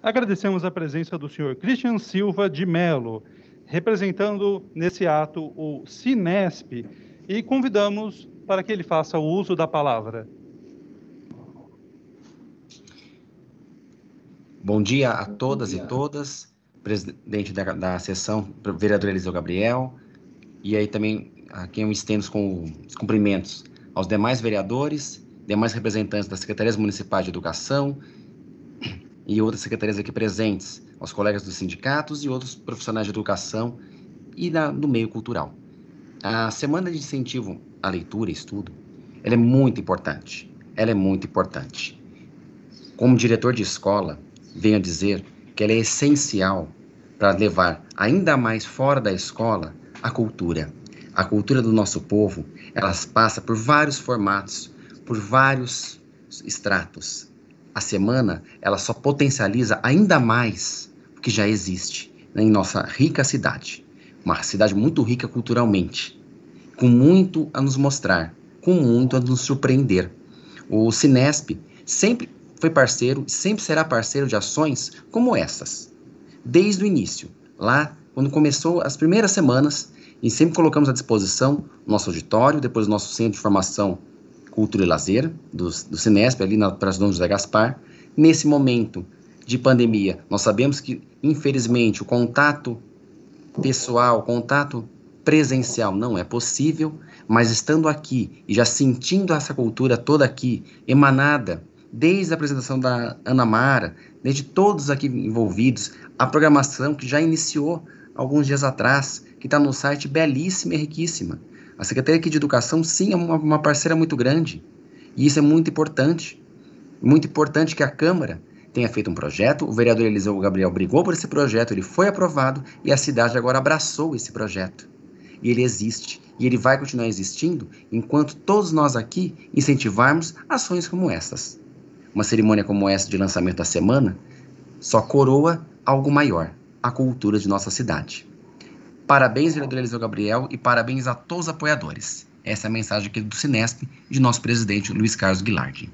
Agradecemos a presença do senhor Christian Silva de Melo, representando nesse ato o Cinesp, e convidamos para que ele faça o uso da palavra. Bom dia a todas e todas, presidente da, da sessão, vereador Eliseu Gabriel, e aí também a quem eu estendo com os cumprimentos aos demais vereadores, demais representantes das secretarias municipais de educação e outras secretarias aqui presentes, aos colegas dos sindicatos e outros profissionais de educação e da, do meio cultural. A semana de incentivo à leitura e estudo, ela é muito importante. Ela é muito importante. Como diretor de escola, venho a dizer que ela é essencial para levar ainda mais fora da escola a cultura. A cultura do nosso povo, elas passa por vários formatos, por vários estratos. A semana, ela só potencializa ainda mais o que já existe em nossa rica cidade. Uma cidade muito rica culturalmente, com muito a nos mostrar, com muito a nos surpreender. O Cinesp sempre foi parceiro e sempre será parceiro de ações como essas. Desde o início, lá quando começou as primeiras semanas, e sempre colocamos à disposição nosso auditório, depois nosso centro de formação cultura e lazer, do, do Cinesp, ali na Praça Dom José Gaspar. Nesse momento de pandemia, nós sabemos que, infelizmente, o contato pessoal, o contato presencial não é possível, mas estando aqui e já sentindo essa cultura toda aqui, emanada desde a apresentação da Ana Mara, desde todos aqui envolvidos, a programação que já iniciou alguns dias atrás, que está no site belíssima e riquíssima. A Secretaria aqui de Educação, sim, é uma, uma parceira muito grande. E isso é muito importante. Muito importante que a Câmara tenha feito um projeto, o vereador Eliseu Gabriel brigou por esse projeto, ele foi aprovado e a cidade agora abraçou esse projeto. E ele existe. E ele vai continuar existindo enquanto todos nós aqui incentivarmos ações como essas. Uma cerimônia como essa de lançamento da semana só coroa algo maior, a cultura de nossa cidade. Parabéns, vereador Eliseu Gabriel, e parabéns a todos os apoiadores. Essa é a mensagem aqui do Cinesp de nosso presidente Luiz Carlos Guilardi.